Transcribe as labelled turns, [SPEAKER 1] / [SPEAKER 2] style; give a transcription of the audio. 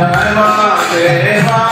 [SPEAKER 1] 「ませば」